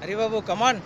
Hari come on.